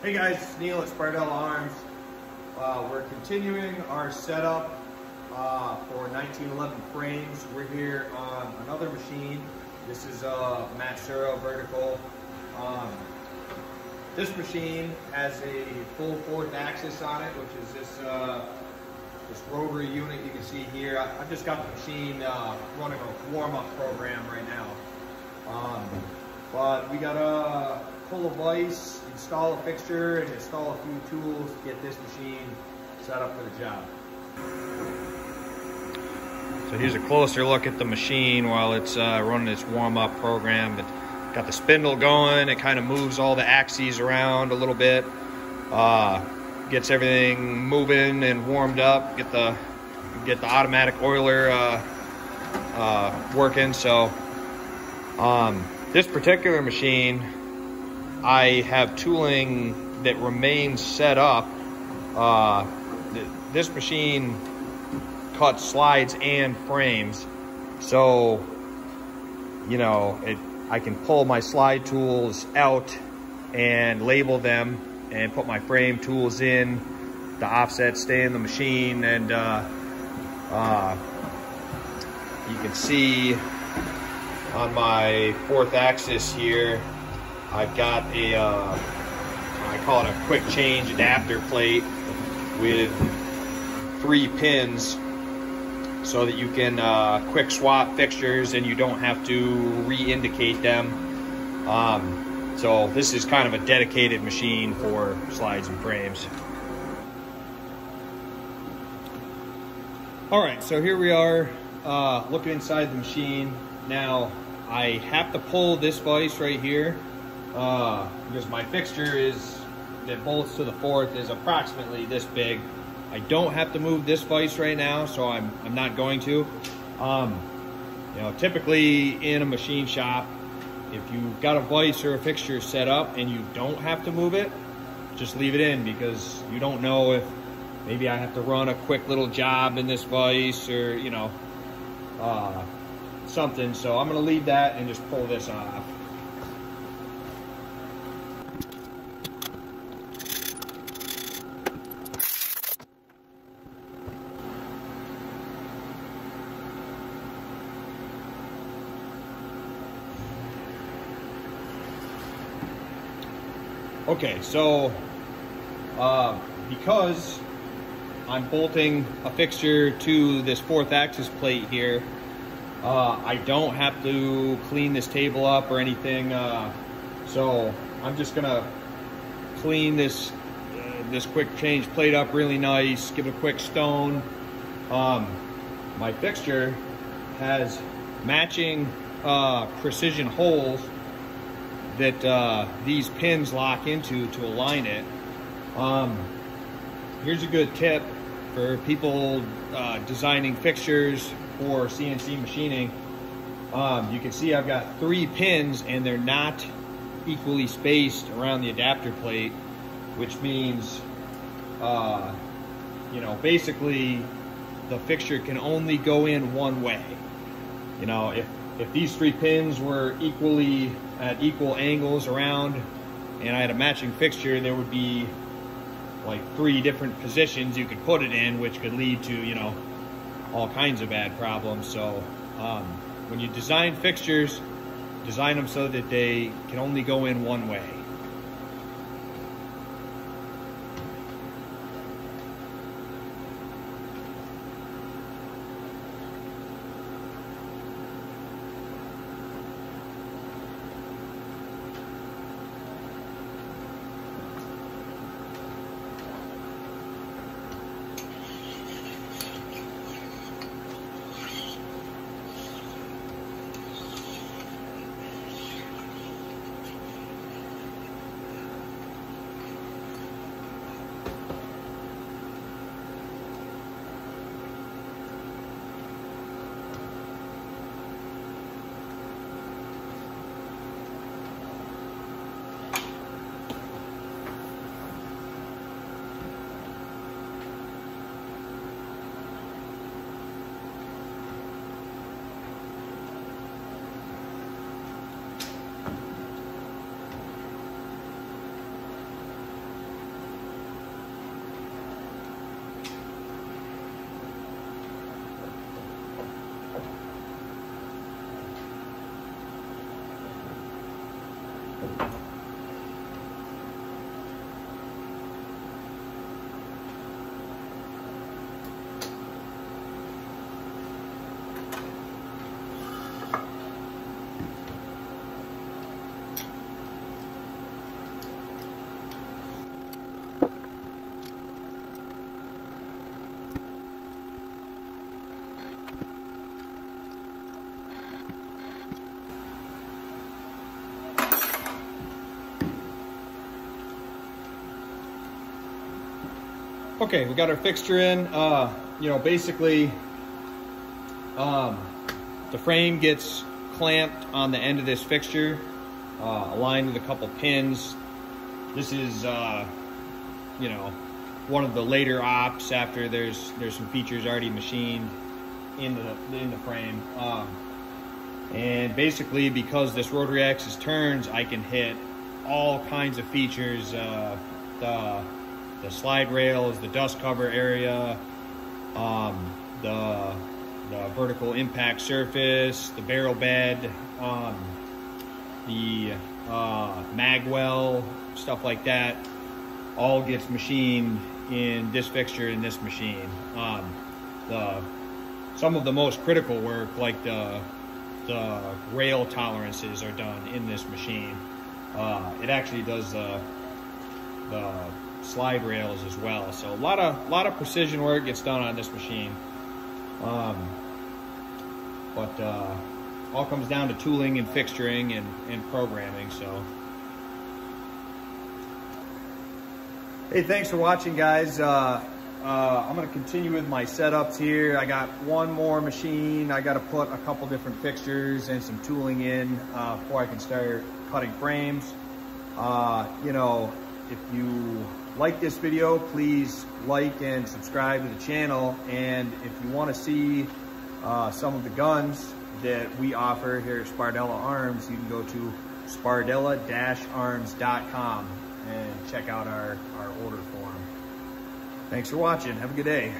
Hey guys, it's Neil at Sbardella Arms. Uh, we're continuing our setup uh, for 1911 frames. We're here on another machine. This is a Matsuura vertical. Um, this machine has a full fourth axis on it, which is this uh, this rotary unit you can see here. I, have just got the machine uh, running a warm-up program right now. Um, but we gotta pull a vise, install a fixture, and install a few tools to get this machine set up for the job. So here's a closer look at the machine while it's uh, running its warm-up program. It got the spindle going. It kind of moves all the axes around a little bit. Uh, gets everything moving and warmed up. Get the get the automatic oiler uh, uh, working. So um, this particular machine, I have tooling that remains set up. Uh, th this machine cuts slides and frames, so you know it. I can pull my slide tools out and label them and put my frame tools in. The offsets stay in the machine and uh, uh, you can see on my fourth axis here, I've got a, uh, I call it a quick change adapter plate with three pins so that you can uh, quick swap fixtures and you don't have to re-indicate them. Um, so this is kind of a dedicated machine for slides and frames. All right, so here we are uh, looking inside the machine. Now, I have to pull this vise right here uh, because my fixture is, that bolts to the fourth is approximately this big. I don't have to move this vise right now, so I'm, I'm not going to. Um, you know, typically in a machine shop, if you've got a vise or a fixture set up and you don't have to move it, just leave it in because you don't know if maybe I have to run a quick little job in this vise or, you know, uh, something. So I'm gonna leave that and just pull this off. Okay, so uh, because I'm bolting a fixture to this fourth axis plate here, uh, I don't have to clean this table up or anything. Uh, so I'm just gonna clean this uh, this quick change plate up really nice, give it a quick stone. Um, my fixture has matching uh, precision holes that uh, these pins lock into to align it. Um, here's a good tip for people uh, designing fixtures for CNC machining. Um, you can see I've got three pins and they're not equally spaced around the adapter plate, which means, uh, you know, basically the fixture can only go in one way. You know, if, if these three pins were equally at equal angles around and I had a matching fixture, there would be like three different positions you could put it in, which could lead to, you know, all kinds of bad problems. So um, when you design fixtures, design them so that they can only go in one way. Okay, we got our fixture in. Uh, you know, basically, um, the frame gets clamped on the end of this fixture, uh, aligned with a couple pins. This is, uh, you know, one of the later ops after there's there's some features already machined in the in the frame. Um, and basically, because this rotary axis turns, I can hit all kinds of features. Uh, the the slide rails, the dust cover area, um, the the vertical impact surface, the barrel bed, um, the uh, magwell, stuff like that, all gets machined in this fixture in this machine. Um, the some of the most critical work, like the the rail tolerances, are done in this machine. Uh, it actually does the the slide rails as well. So a lot of lot of precision work gets done on this machine. Um, but uh, all comes down to tooling and fixturing and, and programming. So. Hey, thanks for watching, guys. Uh, uh, I'm going to continue with my setups here. I got one more machine. I got to put a couple different fixtures and some tooling in uh, before I can start cutting frames. Uh, you know, if you like this video, please like and subscribe to the channel. And if you want to see uh, some of the guns that we offer here at Sbardella Arms, you can go to sbardella-arms.com and check out our, our order form. Thanks for watching. Have a good day.